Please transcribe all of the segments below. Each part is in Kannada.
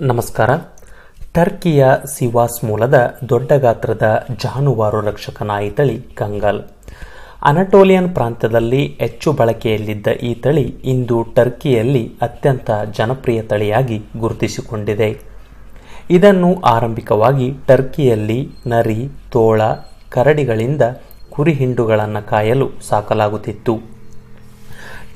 ನಮಸ್ಕಾರ. ಟರ್ಕಿಯ ಸಿವಾಸ್ ಮೂಲದ ದೊಡ್ಡ ಗಾತ್ರದ ಜಾನುವಾರು ರಕ್ಷಕ ನಾಯಿ ತಳಿ ಕಂಗಲ್ ಅನಟೋಲಿಯನ್ ಪ್ರಾಂತ್ಯದಲ್ಲಿ ಹೆಚ್ಚು ಬಳಕೆಯಲ್ಲಿದ್ದ ಈ ತಳಿ ಇಂದು ಟರ್ಕಿಯಲ್ಲಿ ಅತ್ಯಂತ ಜನಪ್ರಿಯ ತಳಿಯಾಗಿ ಗುರುತಿಸಿಕೊಂಡಿದೆ. ಇದನ್ನು ಆರಂಭಿಕವಾಗಿ ಟರ್ಕಿಯಲ್ಲಿ ನರಿ, ತೋಳ, ಕರಡಿಗಳಿಂದ ಕುರಿ ಹಿಂಡುಗಳನ್ನು ಕಾಯಲು ಸಾಕಲಾಗುತ್ತಿತ್ತು.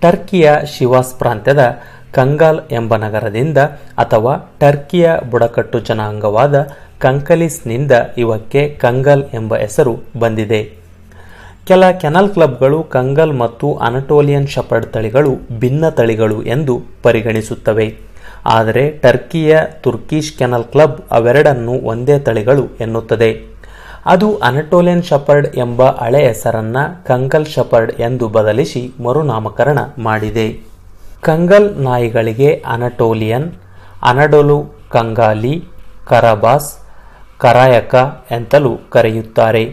ಟರ್ಕಿಯ ಶಿವಾಸ್ ಪ್ರಾಂತ್ಯದ ಕಂಗಾಲ್ ಎಂಬ ನಗರದಿಂದ ಅಥವಾ ಟರ್ಕಿಯ ಬುಡಕಟ್ಟು ಜನಾಂಗವಾದ ಕಂಕಲಿಸ್ನಿಂದ ಇವಕ್ಕೆ ಕಂಗಲ್ ಎಂಬ ಹೆಸರು ಬಂದಿದೆ. ಕೆಲ ಕೆನಲ್ ಕ್ಲಬ್ಗಳು ಕಂಗಲ್ ಮತ್ತು ಅನಟೋಲಿಯನ್ ಶಪರ್ಡ್ ತಳಿಗಳು ಭಿನ್ನ ತಳಿಗಳು ಎಂದು ಪರಿಗಣಿಸುತ್ತವೆ. ಆದರೆ ಟರ್ಕಿಯ ತುರ್ಕಿಶ್ ಕೆನಲ್ ಕ್ಲಬ್ ಅವೆರಡನ್ನು ಒಂದೇ ತಳಿಗಳು ಎನ್ನುತ್ತದೆ. ಅದು ಅನಟೋಲಿಯನ್ ಶಪರ್ಡ್ ಎಂಬ ಹಳೆ ಹೆಸರನ್ನ ಕಂಗಲ್ ಶಪರ್ಡ್ ಎಂದು ಬದಲಿಸಿ ಮರುನಾಮಕರಣ ಮಾಡಿದೆ. ಕಂಗಲ್ ನಾಯಿಗಳಿಗೆ ಅನಟೋಲಿಯನ್, ಅನಡೊಲು ಕಂಗಾಲಿ, ಕರಬಾಸ್, ಕರಾಯಕ ಎಂತಲೂ ಕರೆಯುತ್ತಾರೆ.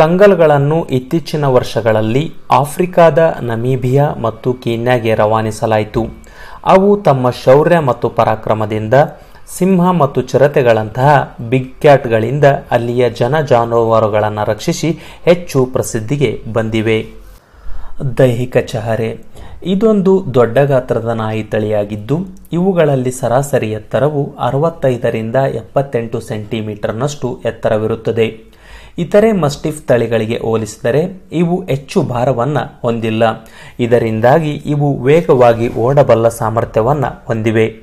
ಕಂಗಲ್ಗಳನ್ನು ಇತ್ತೀಚಿನ ವರ್ಷಗಳಲ್ಲಿ ಆಫ್ರಿಕಾದ ನಮೀಬಿಯಾ ಮತ್ತು ಕೀನ್ಯಾಗೆ ರವಾನಿಸಲಾಯಿತು. ಅವು ತಮ್ಮ ಶೌರ್ಯ ಮತ್ತು ಪರಾಕ್ರಮದಿಂದ ಸಿಂಹ ಮತ್ತು ಚಿರತೆಗಳಂತಹ ಬಿಗ್ ಕ್ಯಾಟ್ಗಳಿಂದ ಅಲ್ಲಿಯ ಜನ ಜಾನುವಾರುಗಳನ್ನು ರಕ್ಷಿಸಿ ಹೆಚ್ಚು ಪ್ರಸಿದ್ಧಿಗೆ ಬಂದಿವೆ. ದೈಹಿಕ ಚಹರೆ. ಇದೊಂದು ದೊಡ್ಡ ಗಾತ್ರದ ನಾಯಿ ತಳಿಯಾಗಿದ್ದು, ಇವುಗಳಲ್ಲಿ ಸರಾಸರಿ ಎತ್ತರವು ಅರವತ್ತೈದರಿಂದ ಎಪ್ಪತ್ತೆಂಟು ಸೆಂಟಿಮೀಟರ್ನಷ್ಟು ಎತ್ತರವಿರುತ್ತದೆ. ಇತರೆ ಮಸ್ಟಿಫ್ ತಳಿಗಳಿಗೆ ಹೋಲಿಸಿದರೆ ಇವು ಹೆಚ್ಚು ಭಾರವನ್ನು ಹೊಂದಿಲ್ಲ. ಇದರಿಂದಾಗಿ ಇವು ವೇಗವಾಗಿ ಓಡಬಲ್ಲ ಸಾಮರ್ಥ್ಯವನ್ನು ಹೊಂದಿವೆ.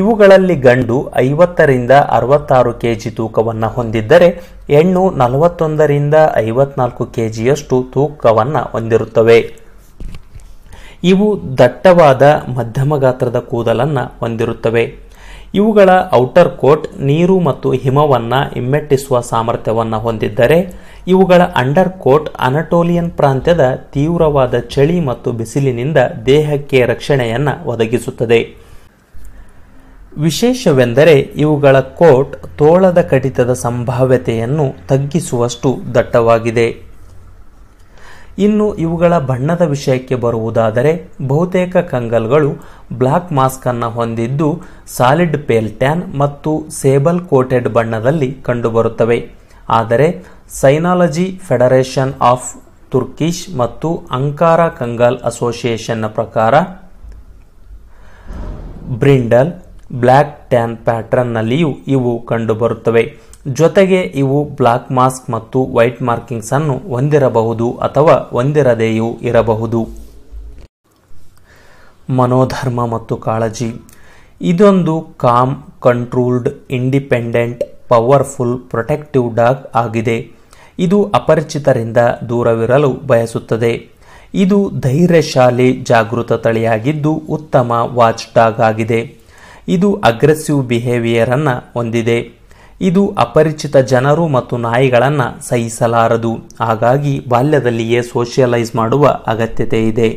ಇವುಗಳಲ್ಲಿ ಗಂಡು ಐವತ್ತರಿಂದ ಅರವತ್ತಾರು ಕೆಜಿ ತೂಕವನ್ನು ಹೊಂದಿದ್ದರೆ ಹೆಣ್ಣು ನಲವತ್ತೊಂದರಿಂದ ಐವತ್ನಾಲ್ಕು ಕೆಜಿಯಷ್ಟು ತೂಕವನ್ನು ಹೊಂದಿರುತ್ತವೆ. ಇವು ದಟ್ಟವಾದ ಮಧ್ಯಮ ಗಾತ್ರದ ಕೂದಲನ್ನು ಹೊಂದಿರುತ್ತವೆ. ಇವುಗಳ ಔಟರ್ ಕೋಟ್ ನೀರು ಮತ್ತು ಹಿಮವನ್ನು ಹಿಮ್ಮೆಟ್ಟಿಸುವ ಸಾಮರ್ಥ್ಯವನ್ನು ಹೊಂದಿದ್ದರೆ ಇವುಗಳ ಅಂಡರ್ ಕೋಟ್ ಅನಟೋಲಿಯನ್ ಪ್ರಾಂತ್ಯದ ತೀವ್ರವಾದ ಚಳಿ ಮತ್ತು ಬಿಸಿಲಿನಿಂದ ದೇಹಕ್ಕೆ ರಕ್ಷಣೆಯನ್ನು ಒದಗಿಸುತ್ತದೆ. ವಿಶೇಷವೆಂದರೆ ಇವುಗಳ ಕೋಟ್ ತೋಳದ ಕಡಿತದ ಸಂಭಾವ್ಯತೆಯನ್ನು ತಗ್ಗಿಸುವಷ್ಟು ದಟ್ಟವಾಗಿದೆ. ಇನ್ನು ಇವುಗಳ ಬಣ್ಣದ ವಿಷಯಕ್ಕೆ ಬರುವುದಾದರೆ ಬಹುತೇಕ ಕಂಗಲ್ಗಳು ಬ್ಲಾಕ್ ಮಾಸ್ಕ್ ಅನ್ನು ಹೊಂದಿದ್ದು ಸಾಲಿಡ್ ಪೇಲ್ ಟ್ಯಾನ್ ಮತ್ತು ಸೇಬಲ್ ಕೋಟೆಡ್ ಬಣ್ಣದಲ್ಲಿ ಕಂಡುಬರುತ್ತವೆ. ಆದರೆ ಸೈನಾಲಜಿ ಫೆಡರೇಷನ್ ಆಫ್ ತುರ್ಕಿಶ್ ಮತ್ತು ಅಂಕಾರ ಕಂಗಾಲ್ ಅಸೋಸಿಯೇಷನ್ನ ಪ್ರಕಾರ ಬ್ರಿಂಡಲ್ ಬ್ಲ್ಯಾಕ್ ಟ್ಯಾನ್ ಪ್ಯಾಟ್ರನ್ನಲ್ಲಿಯೂ ಇವು ಕಂಡುಬರುತ್ತವೆ. ಜೊತೆಗೆ ಇವು ಬ್ಲಾಕ್ ಮಾಸ್ಕ್ ಮತ್ತು ವೈಟ್ ಮಾರ್ಕಿಂಗ್ಸ್ ಅನ್ನು ಹೊಂದಿರಬಹುದು ಅಥವಾ ಹೊಂದಿರದೆಯೂ ಇರಬಹುದು. ಮನೋಧರ್ಮ ಮತ್ತು ಕಾಳಜಿ. ಇದೊಂದು calm, controlled, independent, powerful, protective dog ಆಗಿದೆ. ಇದು ಅಪರಿಚಿತರಿಂದ ದೂರವಿರಲು ಬಯಸುತ್ತದೆ. ಇದು ಧೈರ್ಯಶಾಲಿ, ಜಾಗೃತ ತಳಿಯಾಗಿದ್ದು ಉತ್ತಮ ವಾಚ್ ಡಾಗ್ ಆಗಿದೆ. ಇದು ಅಗ್ರೆಸಿವ್ ಬಿಹೇವಿಯರ್ ಅನ್ನು ಹೊಂದಿದೆ. ಇದು ಅಪರಿಚಿತ ಜನರು ಮತ್ತು ನಾಯಿಗಳನ್ನು ಸಹಿಸಲಾರದು. ಹಾಗಾಗಿ ಬಾಲ್ಯದಲ್ಲಿಯೇ ಸೋಷಿಯಲೈಸ್ ಮಾಡುವ ಅಗತ್ಯತೆ ಇದೆ.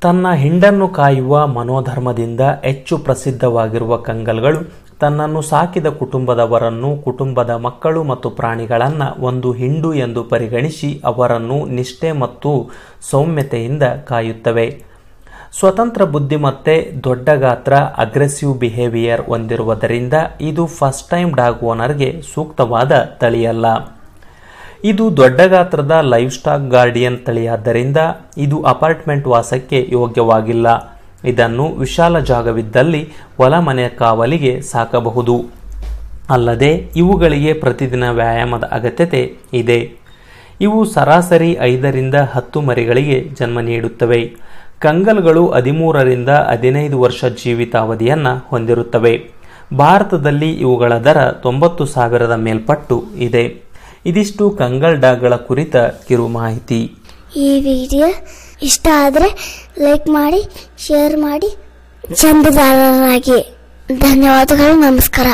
ತನ್ನ ಹಿಂಡನ್ನು ಕಾಯುವ ಮನೋಧರ್ಮದಿಂದ ಹೆಚ್ಚು ಪ್ರಸಿದ್ಧವಾಗಿರುವ ಕಂಗಲ್ಗಳು ತನ್ನನ್ನು ಸಾಕಿದ ಕುಟುಂಬದವರನ್ನು, ಕುಟುಂಬದ ಮಕ್ಕಳು ಮತ್ತು ಪ್ರಾಣಿಗಳನ್ನು ಒಂದು ಹಿಂಡು ಎಂದು ಪರಿಗಣಿಸಿ ಅವರನ್ನು ನಿಷ್ಠೆ ಮತ್ತು ಸೌಮ್ಯತೆಯಿಂದ ಕಾಯುತ್ತವೆ. ಸ್ವತಂತ್ರ ಬುದ್ಧಿಮತ್ತೆ, ದೊಡ್ಡ ಗಾತ್ರ ಅಗ್ರೆಸಿವ್ ಬಿಹೇವಿಯರ್ ಹೊಂದಿರುವುದರಿಂದ ಇದು ಫಸ್ಟ್ ಟೈಮ್ ಡಾಗ್ ಓನರ್ಗೆ ಸೂಕ್ತವಾದ ತಳಿಯಲ್ಲ. ಇದು ದೊಡ್ಡ ಗಾತ್ರದ ಲೈವ್ ಸ್ಟಾಕ್ ಗಾರ್ಡಿಯನ್ ತಳಿಯಾದ್ದರಿಂದ ಇದು ಅಪಾರ್ಟ್ಮೆಂಟ್ ವಾಸಕ್ಕೆ ಯೋಗ್ಯವಾಗಿಲ್ಲ. ಇದನ್ನು ವಿಶಾಲ ಜಾಗವಿದ್ದಲ್ಲಿ ಹೊಲ ಮನೆಯ ಕಾವಲಿಗೆ ಸಾಕಬಹುದು. ಅಲ್ಲದೆ ಇವುಗಳಿಗೆ ಪ್ರತಿದಿನ ವ್ಯಾಯಾಮದ ಅಗತ್ಯತೆ ಇದೆ. ಇವು ಸರಾಸರಿ ಐದರಿಂದ ಹತ್ತು ಮರಿಗಳಿಗೆ ಜನ್ಮ ನೀಡುತ್ತವೆ. ಕಂಗಲ್ಗಳು ಹದಿಮೂರರಿಂದ ಹದಿನೈದು ವರ್ಷ ಜೀವಿತಾವಧಿಯನ್ನು ಹೊಂದಿರುತ್ತವೆ. ಭಾರತದಲ್ಲಿ ಇವುಗಳ ದರ ತೊಂಬತ್ತು ಸಾವಿರದ ಮೇಲ್ಪಟ್ಟು ಇದೆ. ಇದಿಷ್ಟು ಕಂಗಲ್ ಡಾಗ್ಗಳ ಕುರಿತ ಕಿರು ಮಾಹಿತಿ. ಈ ವಿಡಿಯೋ ಇಷ್ಟ ಆದರೆ ಲೈಕ್ ಮಾಡಿ, ಶೇರ್ ಮಾಡಿ. ಚಂದದಾರರಾಗಿ ಧನ್ಯವಾದಗಳು, ನಮಸ್ಕಾರ.